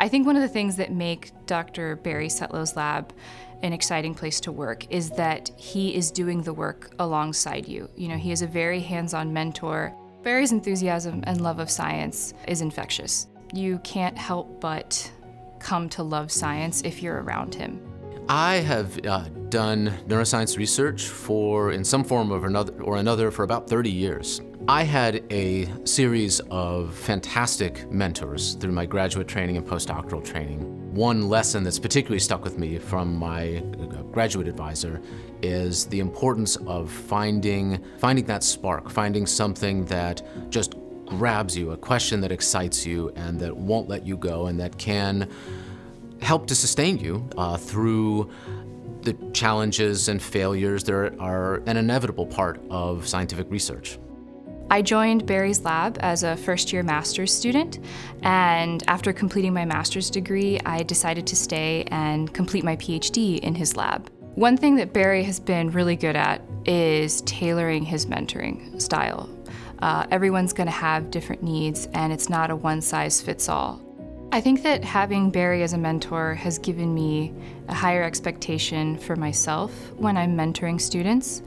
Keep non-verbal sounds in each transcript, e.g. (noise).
I think one of the things that make Dr. Barry Setlow's lab an exciting place to work is that he is doing the work alongside you. You know, he is a very hands-on mentor. Barry's enthusiasm and love of science is infectious. You can't help but come to love science if you're around him. I have uh, done neuroscience research for, in some form or another, or another, for about 30 years. I had a series of fantastic mentors through my graduate training and postdoctoral training. One lesson that's particularly stuck with me from my uh, graduate advisor is the importance of finding, finding that spark, finding something that just grabs you, a question that excites you and that won't let you go and that can help to sustain you uh, through the challenges and failures that are an inevitable part of scientific research. I joined Barry's lab as a first year master's student, and after completing my master's degree, I decided to stay and complete my PhD in his lab. One thing that Barry has been really good at is tailoring his mentoring style. Uh, everyone's going to have different needs, and it's not a one size fits all. I think that having Barry as a mentor has given me a higher expectation for myself when I'm mentoring students.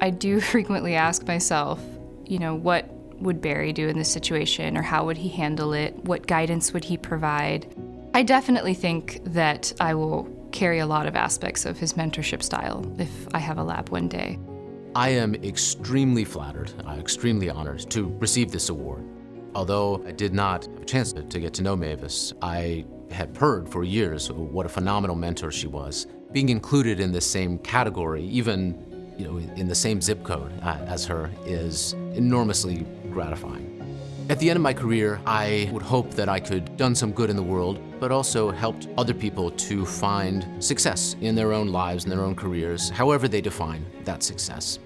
I do (laughs) frequently ask myself, you know, what would Barry do in this situation or how would he handle it? What guidance would he provide? I definitely think that I will carry a lot of aspects of his mentorship style if I have a lab one day. I am extremely flattered, extremely honored to receive this award. Although I did not have a chance to, get to know Mavis, I had heard for years what a phenomenal mentor she was. Being included in the same category, even you know, in the same zip code uh, as her, is enormously gratifying. At the end of my career, I would hope that I could done some good in the world, but also helped other people to find success in their own lives and their own careers, however they define that success.